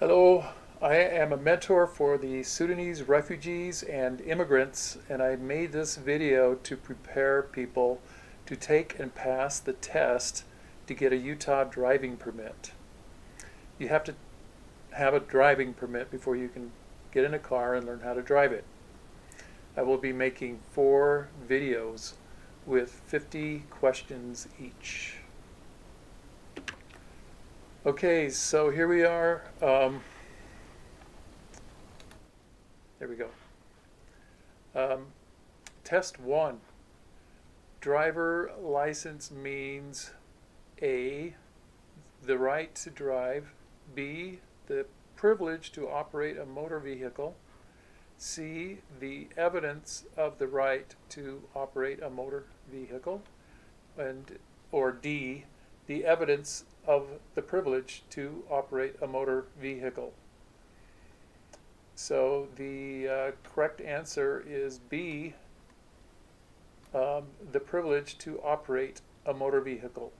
Hello, I am a mentor for the Sudanese refugees and immigrants, and I made this video to prepare people to take and pass the test to get a Utah driving permit. You have to have a driving permit before you can get in a car and learn how to drive it. I will be making four videos with 50 questions each. Okay, so here we are. Um, there we go. Um, test one. Driver license means A, the right to drive, B, the privilege to operate a motor vehicle, C, the evidence of the right to operate a motor vehicle, and or D, the evidence of the privilege to operate a motor vehicle. So the uh, correct answer is B, um, the privilege to operate a motor vehicle.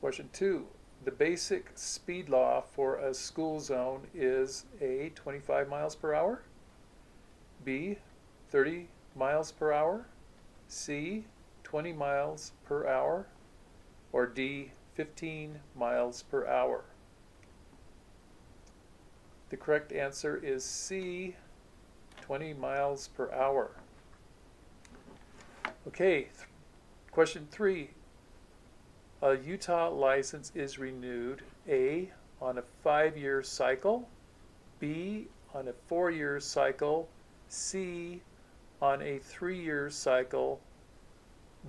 Question two, the basic speed law for a school zone is A, 25 miles per hour, B, 30 miles per hour, C, 20 miles per hour, or D, 15 miles per hour? The correct answer is C, 20 miles per hour. Okay, th question three. A Utah license is renewed A, on a five-year cycle, B, on a four-year cycle, C, on a three-year cycle,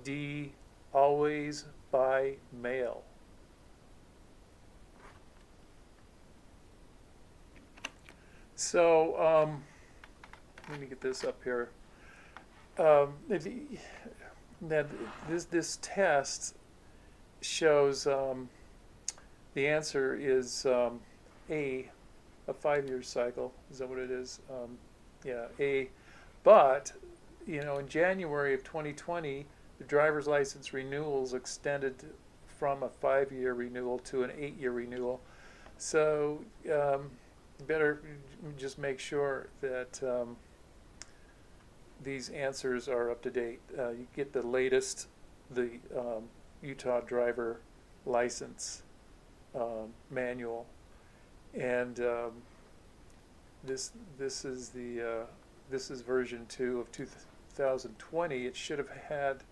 D, always by mail. So, um, let me get this up here. Um, now, this, this test shows um, the answer is um, A, a five-year cycle. Is that what it is? Um, yeah, A. But, you know, in January of 2020, the driver's license renewals extended from a five-year renewal to an eight-year renewal. So um, better just make sure that um, these answers are up to date. Uh, you get the latest, the um, Utah driver license um, manual, and um, this this is the uh, this is version two of 2020. It should have had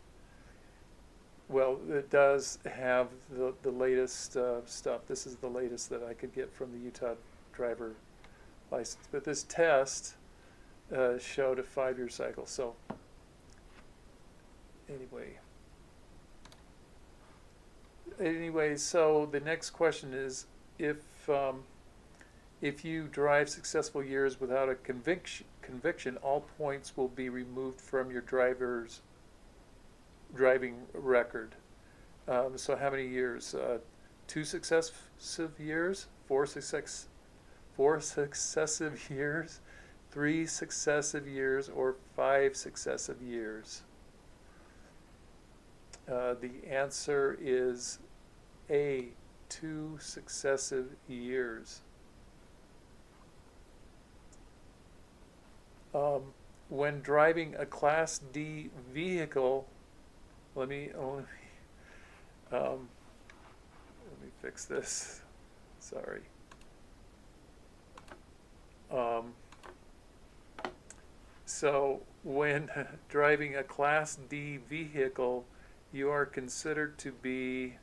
well, it does have the, the latest uh, stuff. This is the latest that I could get from the Utah driver license. But this test uh, showed a five-year cycle. So anyway, anyway, so the next question is if um, if you drive successful years without a conviction, conviction, all points will be removed from your driver's driving record. Um, so how many years? Uh, two successive years, four success, four successive years, three successive years, or five successive years. Uh, the answer is A, two successive years. Um, when driving a Class D vehicle, let me, let me, um, let me fix this. Sorry. Um, so when driving a Class D vehicle, you are considered to be,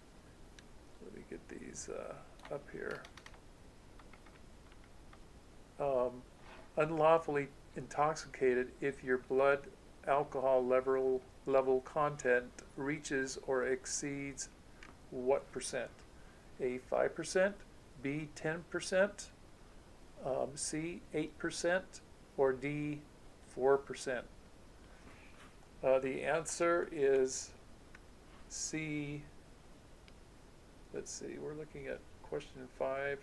let me get these uh, up here, um, unlawfully intoxicated if your blood alcohol level level content reaches or exceeds what percent? A 5%, B 10%, um, C 8%, or D 4%? Uh, the answer is C. Let's see, we're looking at question five.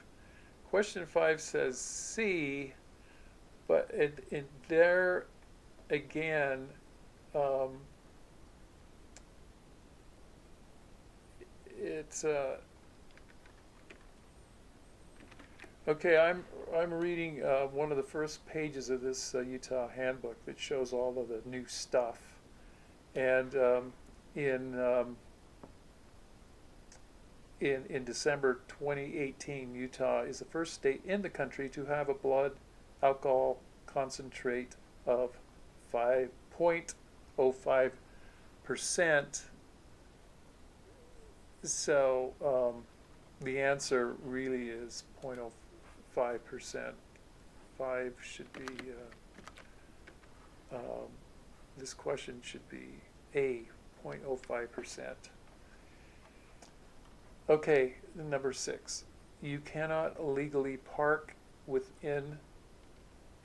Question five says C, but it there again, um, it's uh, Okay, I'm, I'm reading uh, one of the first pages of this uh, Utah handbook that shows all of the new stuff. And um, in, um, in, in December 2018, Utah is the first state in the country to have a blood alcohol concentrate of 5.05 percent. So um, the answer really is 0.05 percent. Five should be. Uh, um, this question should be A, 0.05 percent. Okay, number six. You cannot legally park within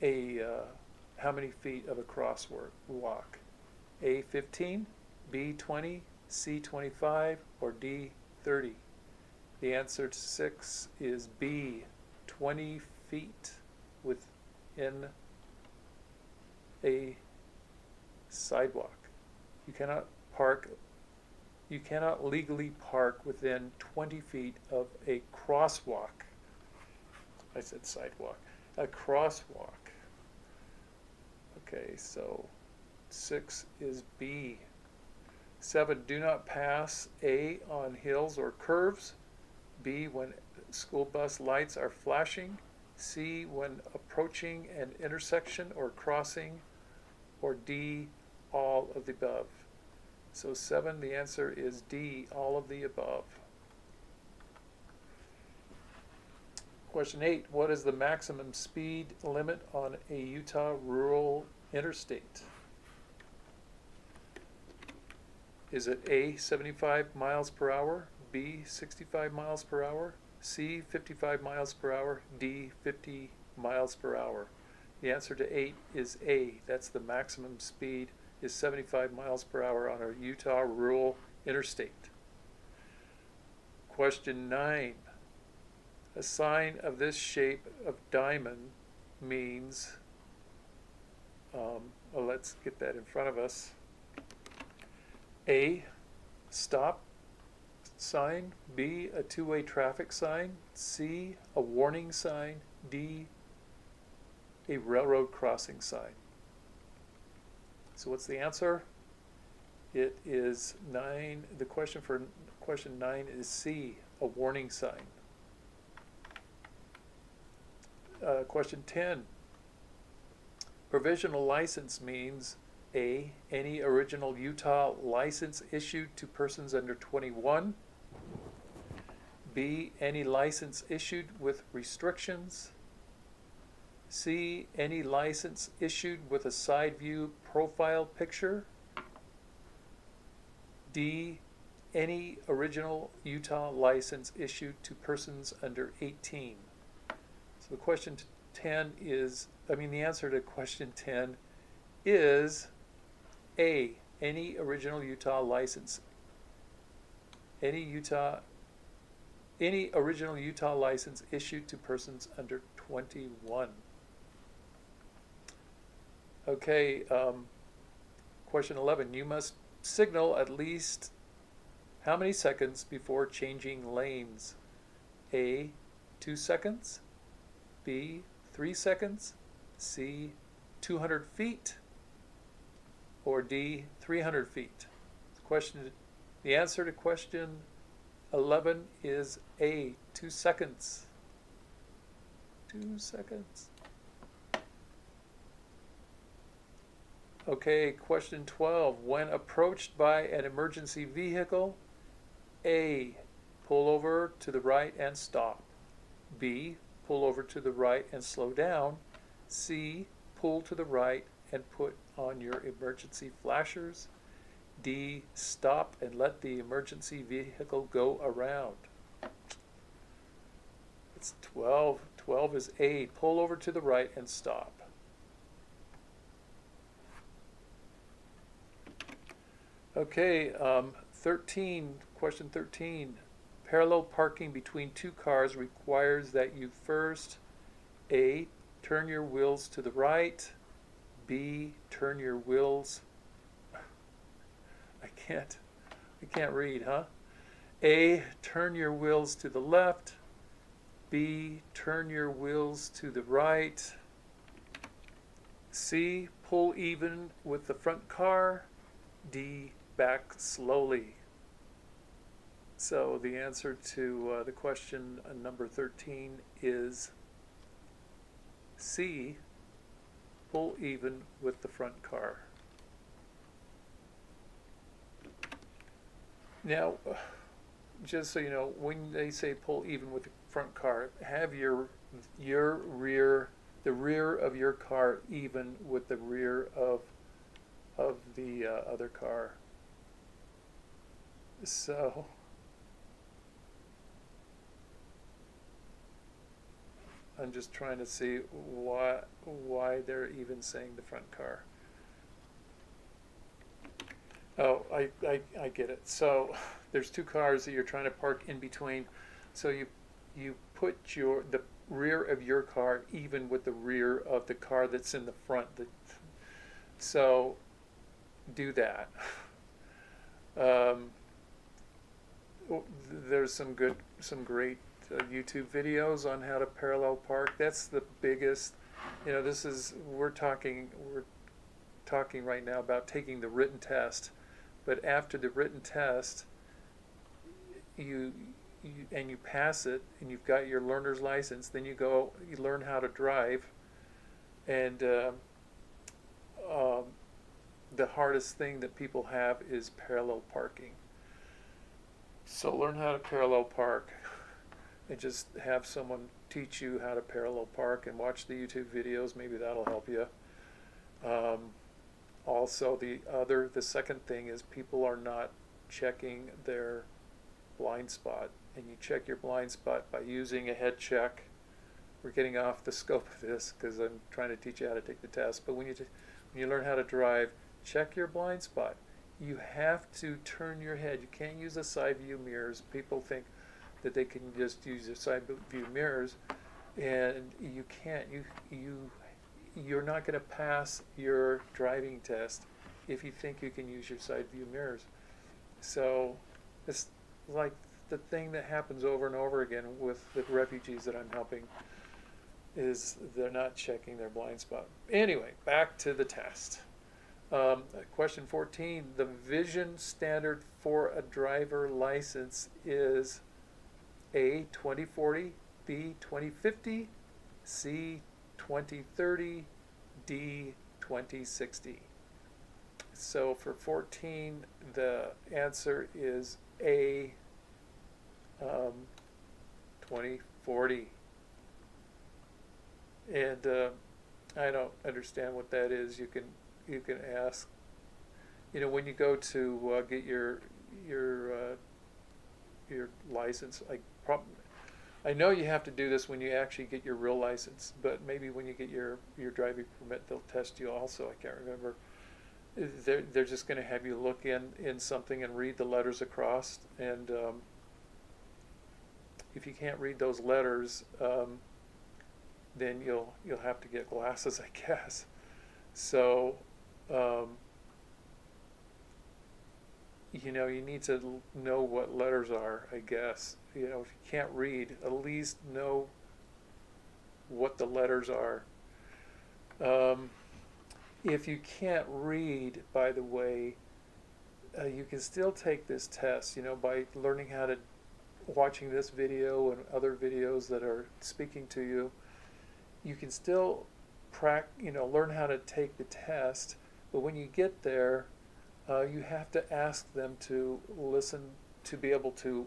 a uh, how many feet of a crosswalk? Walk. A 15, B 20, C 25, or D 30? The answer to six is B 20 feet within a sidewalk. You cannot park you cannot legally park within 20 feet of a crosswalk. I said sidewalk. A crosswalk. Okay, so six is B. Seven, do not pass A on hills or curves. B, when school bus lights are flashing. C, when approaching an intersection or crossing. Or D, all of the above. So seven, the answer is D, all of the above. Question eight, what is the maximum speed limit on a Utah rural interstate? Is it A, 75 miles per hour, B, 65 miles per hour, C, 55 miles per hour, D, 50 miles per hour? The answer to eight is A, that's the maximum speed is 75 miles per hour on a Utah rural interstate. Question nine. A sign of this shape of diamond means, um, well, let's get that in front of us. A, stop sign. B, a two-way traffic sign. C, a warning sign. D, a railroad crossing sign. So what's the answer? It is nine, the question for question nine is C, a warning sign. Uh, question 10. Provisional license means A, any original Utah license issued to persons under 21. B, any license issued with restrictions. C, any license issued with a side view profile picture. D, any original Utah license issued to persons under 18. So the question 10 is, I mean, the answer to question 10 is A, any original Utah license. Any Utah, any original Utah license issued to persons under 21. Okay, um, question 11. You must signal at least how many seconds before changing lanes? A, 2 seconds. B, 3 seconds. C, 200 feet. Or D, 300 feet. The question, the answer to question 11 is A, 2 seconds. 2 seconds. Okay, question 12. When approached by an emergency vehicle, A. Pull over to the right and stop. B. Pull over to the right and slow down. C. Pull to the right and put on your emergency flashers. D. Stop and let the emergency vehicle go around. It's 12. 12 is A. Pull over to the right and stop. Okay, um, 13, question 13. Parallel parking between two cars requires that you first A. Turn your wheels to the right. B. Turn your wheels. I can't, I can't read, huh? A. Turn your wheels to the left. B, turn your wheels to the right. C, pull even with the front car. D, back slowly. So the answer to uh, the question uh, number 13 is C, pull even with the front car. Now, just so you know, when they say pull even with the front car, have your your rear, the rear of your car even with the rear of of the uh, other car. So. I'm just trying to see why why they're even saying the front car. Oh, I, I, I get it. So there's two cars that you're trying to park in between. So you you put your the rear of your car even with the rear of the car that's in the front. The, so do that. Um, there's some good, some great uh, YouTube videos on how to parallel park. That's the biggest. You know, this is we're talking we're talking right now about taking the written test, but after the written test, you, you and you pass it and you've got your learner's license. Then you go you learn how to drive, and uh, um, the hardest thing that people have is parallel parking. So learn how to parallel park and just have someone teach you how to parallel park and watch the YouTube videos. Maybe that'll help you. Um, also, the other, the second thing is people are not checking their blind spot, and you check your blind spot by using a head check. We're getting off the scope of this because I'm trying to teach you how to take the test. But when you when you learn how to drive, check your blind spot. You have to turn your head. You can't use the side view mirrors. People think, that they can just use the side view mirrors, and you can't. You you you're not going to pass your driving test if you think you can use your side view mirrors. So it's like the thing that happens over and over again with the refugees that I'm helping is they're not checking their blind spot. Anyway, back to the test. Um, question 14, the vision standard for a driver license is a 2040, B 2050, C 2030, D 2060. So for 14, the answer is A um, 2040. And uh, I don't understand what that is. You can you can ask. You know, when you go to uh, get your your uh, your license, I know you have to do this when you actually get your real license, but maybe when you get your, your driving permit, they'll test you also. I can't remember. They're, they're just going to have you look in, in something and read the letters across. And um, if you can't read those letters, um, then you'll, you'll have to get glasses, I guess. So, um, you know, you need to know what letters are, I guess. You know, if you can't read, at least know what the letters are. Um, if you can't read, by the way, uh, you can still take this test, you know, by learning how to, watching this video and other videos that are speaking to you. You can still, prac, you know, learn how to take the test, but when you get there, uh, you have to ask them to listen to be able to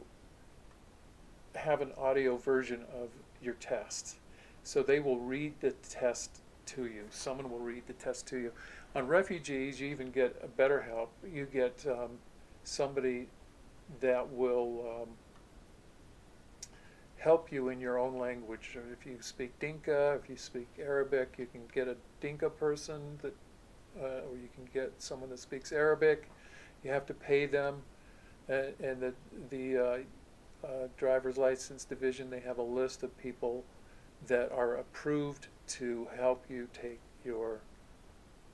have an audio version of your test. So they will read the test to you. Someone will read the test to you. On refugees, you even get a better help. You get um, somebody that will um, help you in your own language. If you speak Dinka, if you speak Arabic, you can get a Dinka person that uh, or you can get someone that speaks Arabic. You have to pay them, and, and the the uh, uh, driver's license division they have a list of people that are approved to help you take your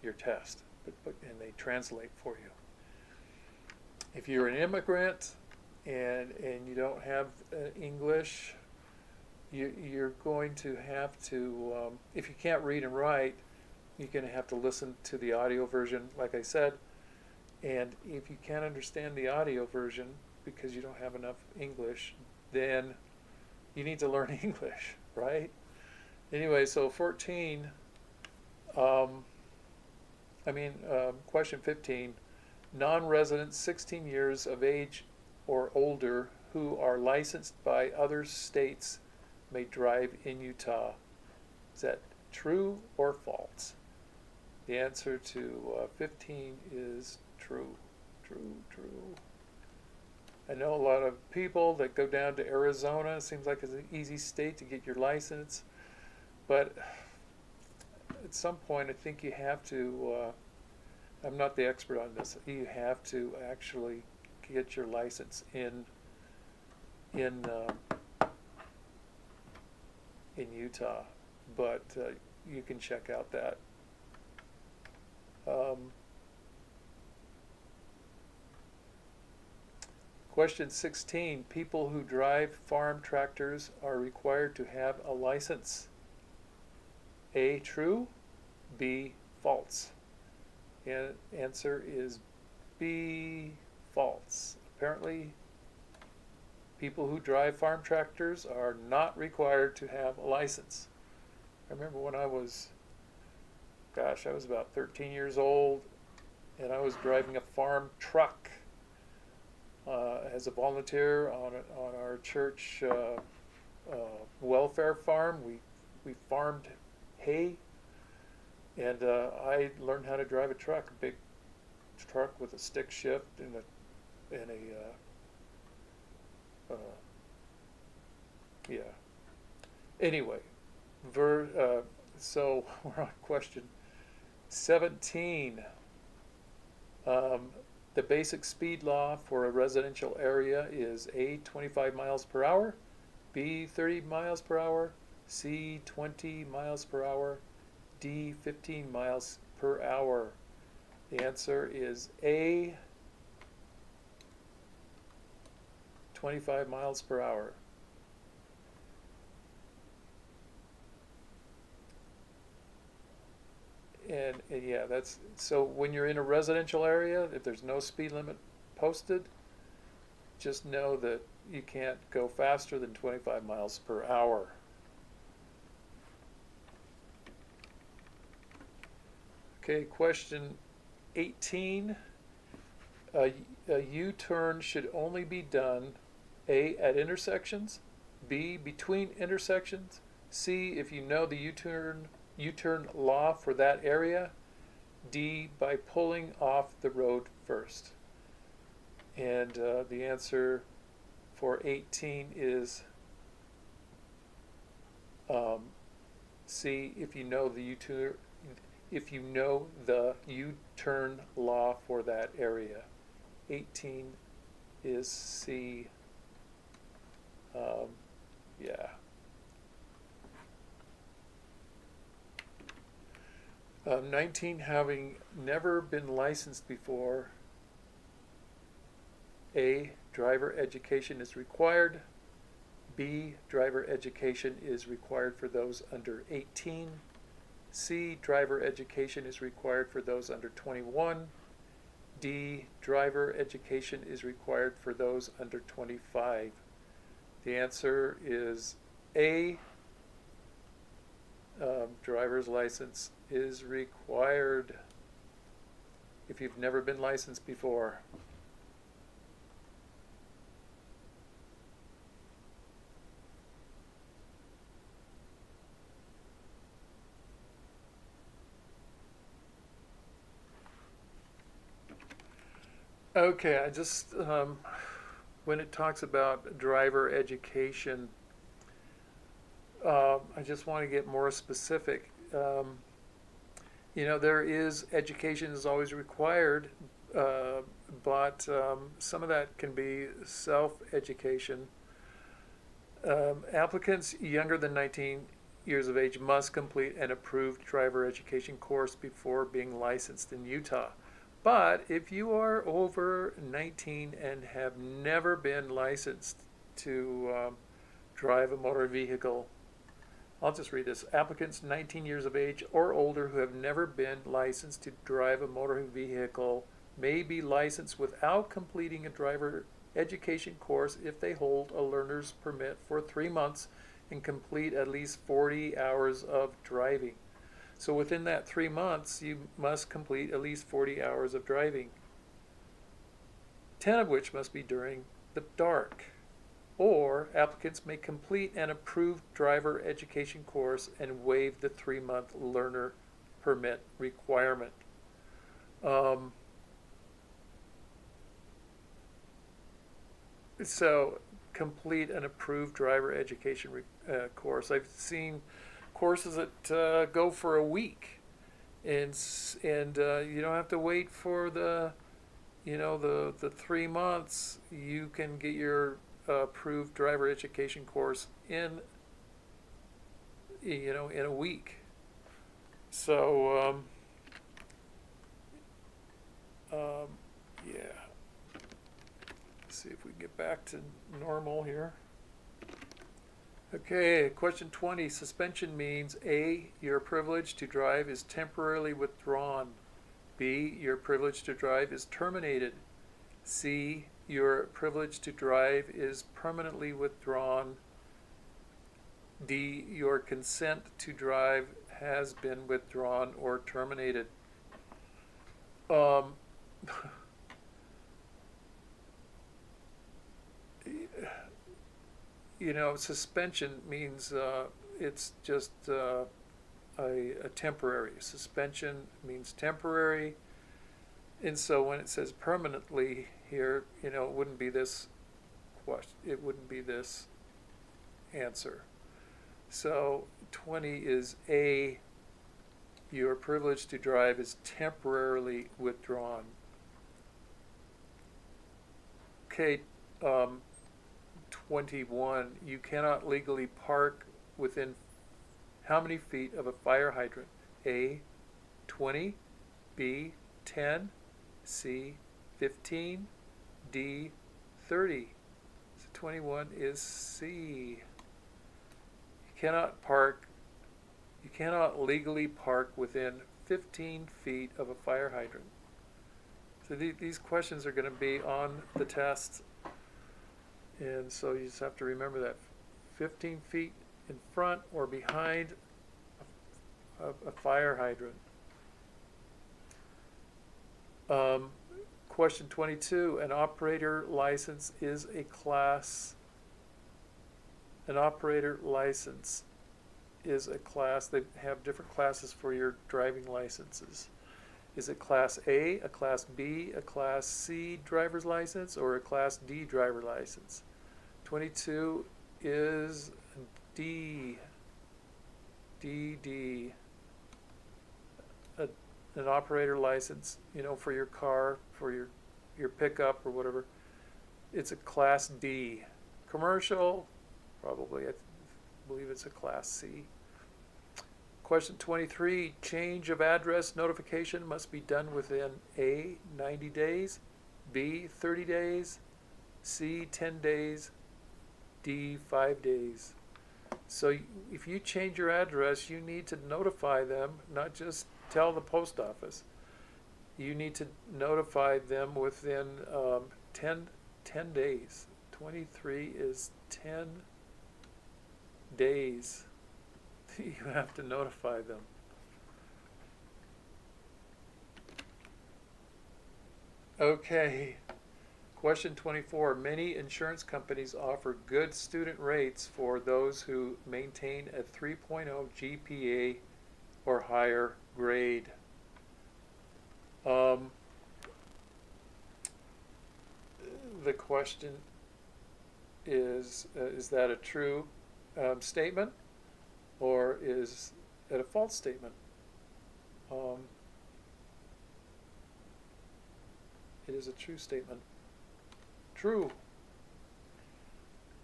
your test, but, but, and they translate for you. If you're an immigrant and and you don't have uh, English, you, you're going to have to, um, if you can't read and write, you're going to have to listen to the audio version, like I said. And if you can't understand the audio version because you don't have enough English, then you need to learn English, right? Anyway, so 14, um, I mean, um, question 15 non residents 16 years of age or older who are licensed by other states may drive in Utah. Is that true or false? The answer to uh, 15 is true, true, true. I know a lot of people that go down to Arizona. Seems like it's an easy state to get your license. But at some point, I think you have to, uh, I'm not the expert on this, you have to actually get your license in, in, uh, in Utah. But uh, you can check out that. Um, question 16 People who drive farm tractors are required to have a license. A. True. B. False. And answer is B. False. Apparently, people who drive farm tractors are not required to have a license. I remember when I was gosh, I was about 13 years old, and I was driving a farm truck uh, as a volunteer on a, on our church uh, uh, welfare farm. We we farmed hay, and uh, I learned how to drive a truck, a big truck with a stick shift and a and a uh, uh, yeah. Anyway, ver, so we're on question 17. Um, the basic speed law for a residential area is A, 25 miles per hour, B, 30 miles per hour, C, 20 miles per hour, D, 15 miles per hour. The answer is A, 25 miles per hour. And, and yeah, that's so when you're in a residential area, if there's no speed limit posted, just know that you can't go faster than 25 miles per hour. Okay, question 18. A, a U-turn should only be done A, at intersections, B, between intersections, C, if you know the U-turn U-turn law for that area. D, by pulling off the road first. And uh, the answer for 18 is um, C, if you know the U-turn, if you know the U-turn law for that area. 18 is C. Um, yeah. Um, 19, having never been licensed before, A, driver education is required. B, driver education is required for those under 18. C, driver education is required for those under 21. D, driver education is required for those under 25. The answer is A, um, driver's license is required if you've never been licensed before. Okay, I just, um, when it talks about driver education, uh, I just want to get more specific. Um, you know, there is education is always required, uh, but um, some of that can be self-education. Um, applicants younger than 19 years of age must complete an approved driver education course before being licensed in Utah. But if you are over 19 and have never been licensed to um, drive a motor vehicle. I'll just read this. Applicants 19 years of age or older who have never been licensed to drive a motor vehicle may be licensed without completing a driver education course if they hold a learner's permit for three months and complete at least 40 hours of driving. So within that three months, you must complete at least 40 hours of driving, 10 of which must be during the dark. Or applicants may complete an approved driver education course and waive the three month learner permit requirement. Um, so complete an approved driver education uh, course. I've seen courses that uh, go for a week, and and uh, you don't have to wait for the, you know, the the three months. You can get your approved driver education course in, you know, in a week. So, um, um, yeah. Let's see if we can get back to normal here. Okay, question 20. Suspension means A, your privilege to drive is temporarily withdrawn. B, your privilege to drive is terminated. C, your privilege to drive is permanently withdrawn. D, your consent to drive has been withdrawn or terminated. Um, you know, suspension means uh, it's just uh, a, a temporary. Suspension means temporary. And so when it says permanently here, you know, it wouldn't be this question, it wouldn't be this answer. So 20 is A, your privilege to drive is temporarily withdrawn. Okay, um, 21, you cannot legally park within how many feet of a fire hydrant? A, 20, B, 10, C, 15, D, 30. So 21 is C. You cannot park, you cannot legally park within 15 feet of a fire hydrant. So the, these questions are going to be on the test and so you just have to remember that 15 feet in front or behind a, a fire hydrant. Um, question 22, an operator license is a class, an operator license is a class, they have different classes for your driving licenses. Is it Class A, a Class B, a Class C driver's license, or a Class D driver license? 22 is D. D, D. an operator license, you know, for your car, for your, your pickup or whatever. It's a Class D. Commercial, probably, I believe it's a Class C. Question 23, change of address notification must be done within A, 90 days, B, 30 days, C, 10 days, D, 5 days. So if you change your address, you need to notify them, not just tell the post office. You need to notify them within um, 10, 10 days. 23 is 10 days. you have to notify them. Okay. Question 24. Many insurance companies offer good student rates for those who maintain a 3.0 GPA or higher grade. Um, the question is uh, Is that a true um, statement? or is it a false statement? Um, it is a true statement. True.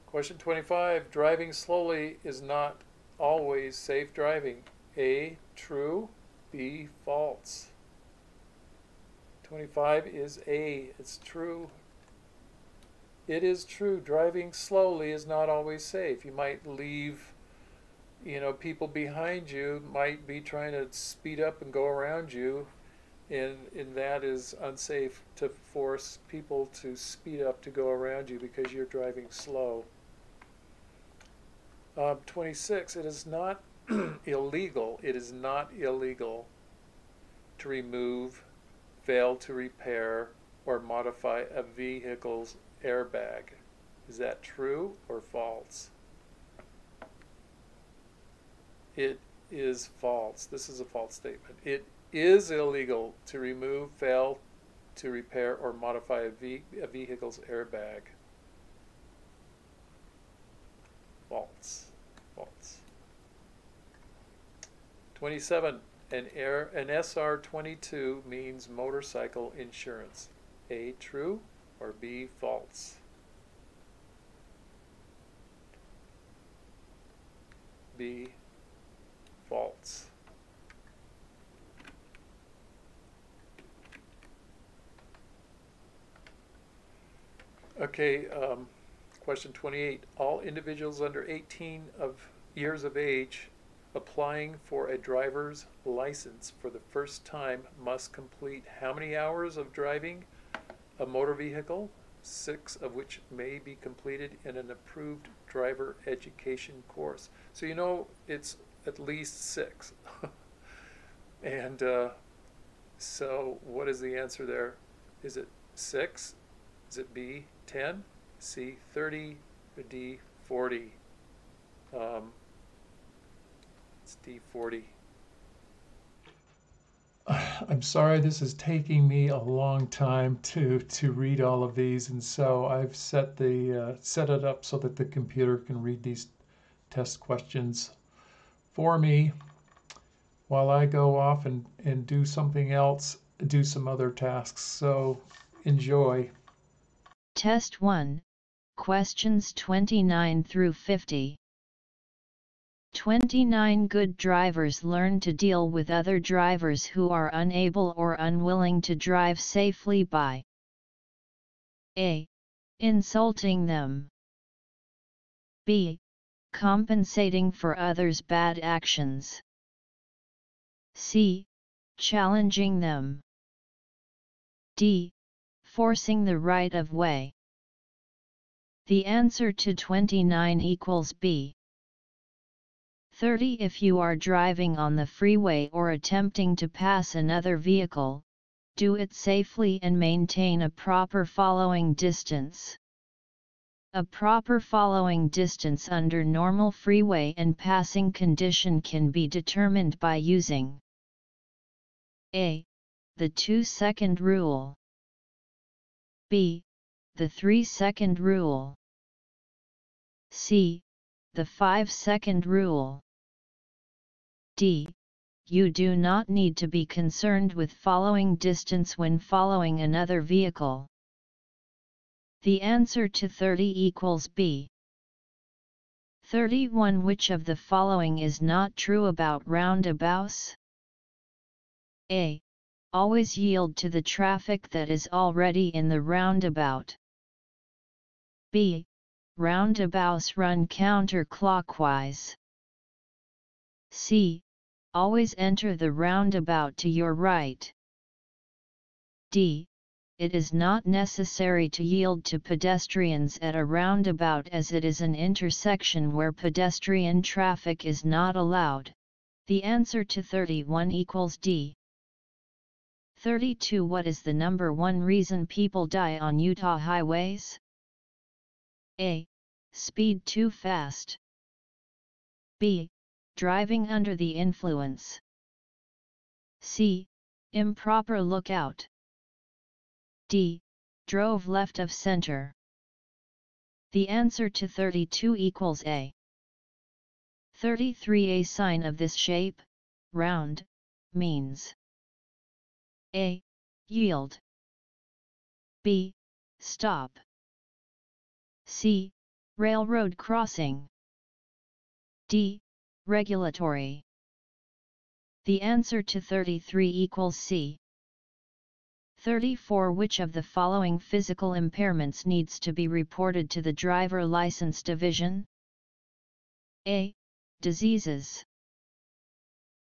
Question 25 Driving slowly is not always safe driving. A. True. B. False. 25 is A. It's true. It is true driving slowly is not always safe. You might leave, you know, people behind you might be trying to speed up and go around you, and and that is unsafe to force people to speed up to go around you because you're driving slow. Um, 26. It is not illegal. It is not illegal to remove, fail to repair, or modify a vehicle's airbag. Is that true or false? It is false. This is a false statement. It is illegal to remove, fail to repair, or modify a, ve- a vehicle's airbag. False. False. 27. An, air, an SR22 means motorcycle insurance. A, true, or B, false? B, false. Okay, um, question 28. All individuals under 18 of years of age applying for a driver's license for the first time must complete how many hours of driving a motor vehicle? Six of which may be completed in an approved driver education course. So you know it's at least six. and uh, so what is the answer there? Is it six? Is it B, 10? C, 30? Or D, 40? Um, it's D40. I'm sorry this is taking me a long time to to read all of these, and so I've set the uh, set it up so that the computer can read these test questions for me while I go off and, and do something else, do some other tasks. So enjoy. Test 1, questions 29 through 50. 29 good drivers learn to deal with other drivers who are unable or unwilling to drive safely by a. Insulting them b. Compensating for others' bad actions c. Challenging them d. Forcing the right of way The answer to 29 equals b. 30 If you are driving on the freeway or attempting to pass another vehicle, do it safely and maintain a proper following distance. A proper following distance under normal freeway and passing condition can be determined by using A. The 2 second rule B. The 3 second rule C. The 5 second rule D. You do not need to be concerned with following distance when following another vehicle. The answer to 30 equals B. 31 Which of the following is not true about roundabouts? A. Always yield to the traffic that is already in the roundabout. B. Roundabouts run counterclockwise. C. Always enter the roundabout to your right. D. It is not necessary to yield to pedestrians at a roundabout as it is an intersection where pedestrian traffic is not allowed. The answer to 31 equals D. 32 What is the number one reason people die on Utah highways? A. Speed too fast. B. Driving under the influence. C. Improper lookout. D. Drove left of center. The answer to 32 equals A. 33 A sign of this shape, round, means A. Yield B. Stop C. Railroad crossing D. Regulatory. The answer to 33 equals C. 34 Which of the following physical impairments needs to be reported to the driver license division? A. Diseases.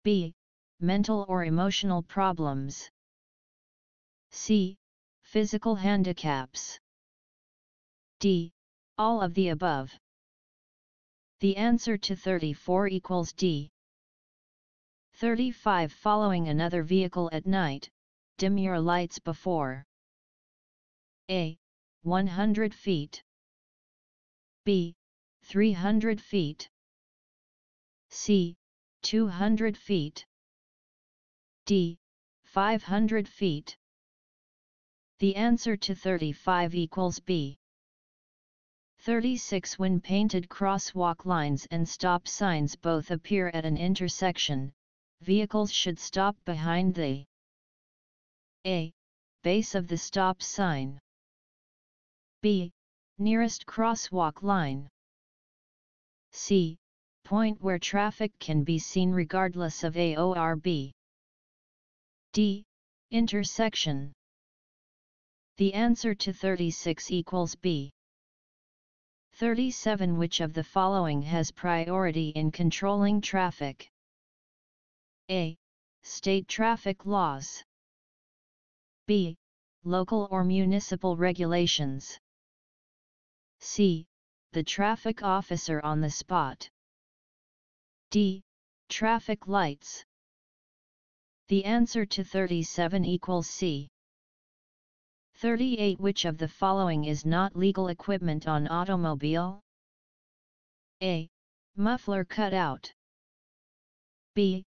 B. Mental or emotional problems. C. Physical handicaps. D. All of the above. The answer to 34 equals D. 35 Following another vehicle at night, dim your lights before A. 100 feet B. 300 feet C. 200 feet D. 500 feet The answer to 35 equals B. 36 When painted crosswalk lines and stop signs both appear at an intersection, vehicles should stop behind the A. Base of the stop sign B. Nearest crosswalk line C. Point where traffic can be seen regardless of A or B D. Intersection The answer to 36 equals B. 37 Which of the following has priority in controlling traffic? A. State traffic laws. B. Local or municipal regulations. C. The traffic officer on the spot. D. Traffic lights. The answer to 37 equals C. 38 Which of the following is not legal equipment on automobile? A. Muffler cutout. B.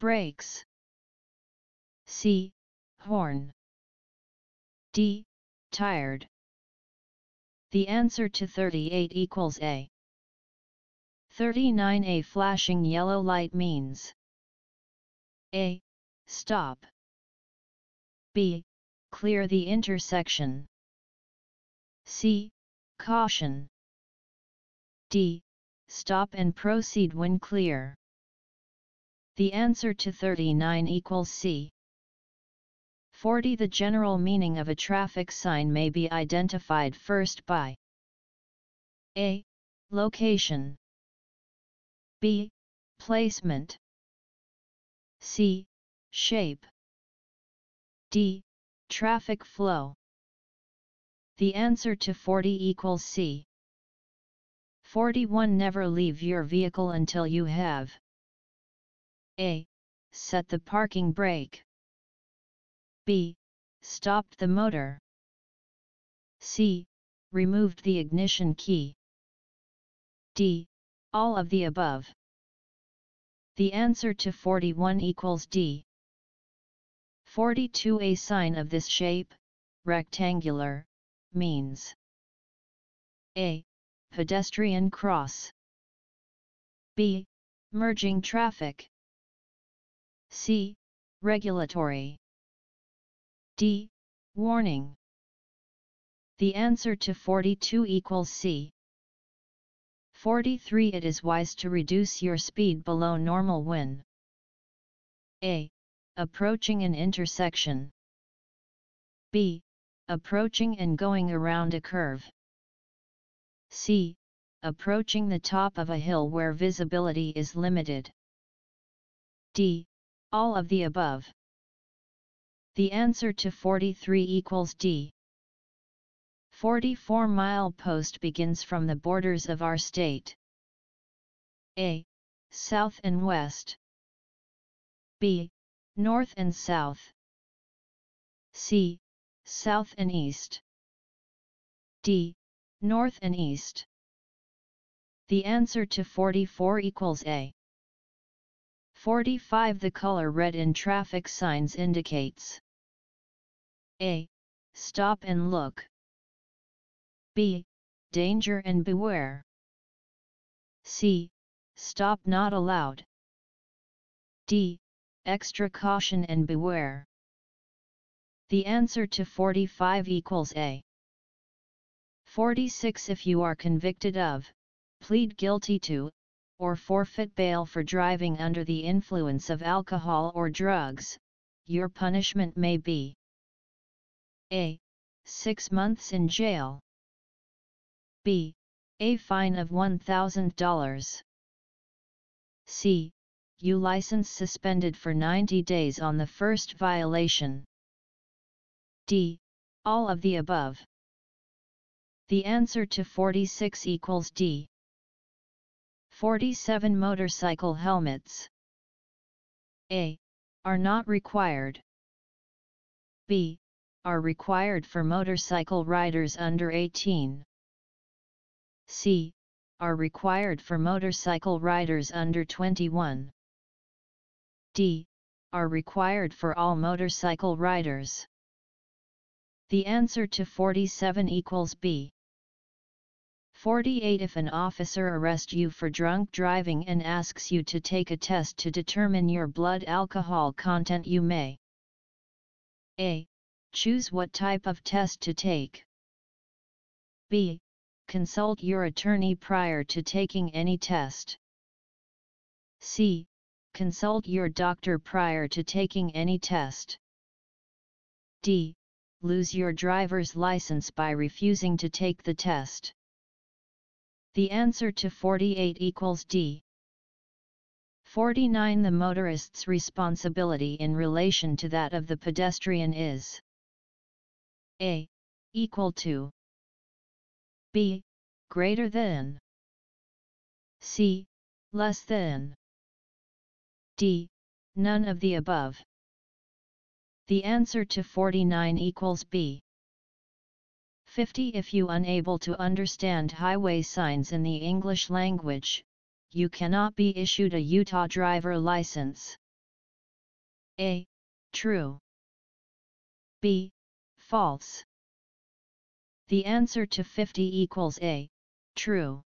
Brakes. C. Horn. D. Tired. The answer to 38 equals A. 39 A flashing yellow light means A. Stop. B. Clear the intersection. C. Caution. D. Stop and proceed when clear. The answer to 39 equals C. 40 The general meaning of a traffic sign may be identified first by A. Location B. Placement C. Shape D. Traffic flow. The answer to 40 equals C. 41 Never leave your vehicle until you have A. Set the parking brake B. Stopped the motor C. Removed the ignition key D. All of the above. The answer to 41 equals D. 42 A sign of this shape, rectangular, means A. Pedestrian cross B. Merging traffic C. Regulatory D. Warning The answer to 42 equals C. 43 It is wise to reduce your speed below normal when A. Approaching an intersection. B. Approaching and going around a curve. C. Approaching the top of a hill where visibility is limited. D. All of the above. The answer to 43 equals D. 44 mile post begins from the borders of our state. A. South and West. B north and south. C. South and east. D. North and east. The answer to 44 equals A. 45 The color red in traffic signs indicates A. Stop and look. B. Danger and beware. C. Stop not allowed. D. Extra caution and beware. The answer to 45 equals A. 46 If you are convicted of, plead guilty to, or forfeit bail for driving under the influence of alcohol or drugs, your punishment may be A. 6 months in jail. B. A fine of $1,000. C. U license suspended for 90 days on the first violation. D. All of the above. The answer to 46 equals D. 47 Motorcycle helmets A. Are not required. B. Are required for motorcycle riders under 18. C. Are required for motorcycle riders under 21. D. Are required for all motorcycle riders. The answer to 47 equals B. 48 If an officer arrests you for drunk driving and asks you to take a test to determine your blood alcohol content you may A. Choose what type of test to take. B. Consult your attorney prior to taking any test. C. Consult your doctor prior to taking any test. D. Lose your driver's license by refusing to take the test. The answer to 48 equals D. 49 The motorist's responsibility in relation to that of the pedestrian is A. Equal to B. Greater than C. Less than D. None of the above. The answer to 49 equals B. 50 If you unable to understand highway signs in the English language, you cannot be issued a Utah driver license. A. True. B. False. The answer to 50 equals A. True.